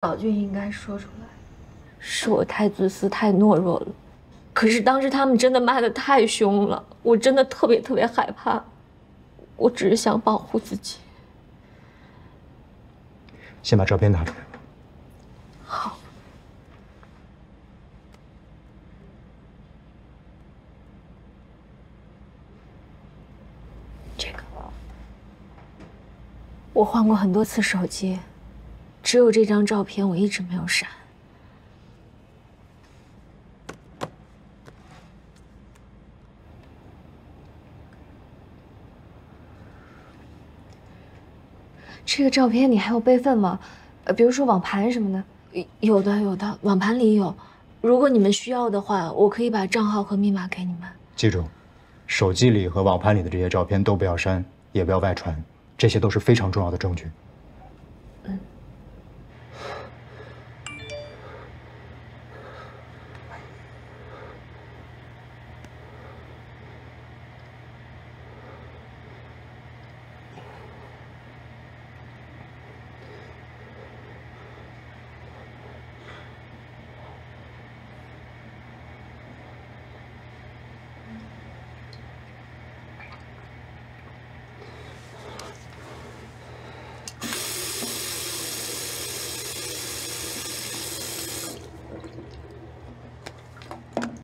早就应该说出来，是我太自私、太懦弱了。可是当时他们真的骂的太凶了，我真的特别特别害怕。我只是想保护自己。先把照片拿出来。好。这个，我换过很多次手机。只有这张照片，我一直没有删。这个照片你还有备份吗？呃，比如说网盘什么的。有的，有的，网盘里有。如果你们需要的话，我可以把账号和密码给你们。记住，手机里和网盘里的这些照片都不要删，也不要外传，这些都是非常重要的证据。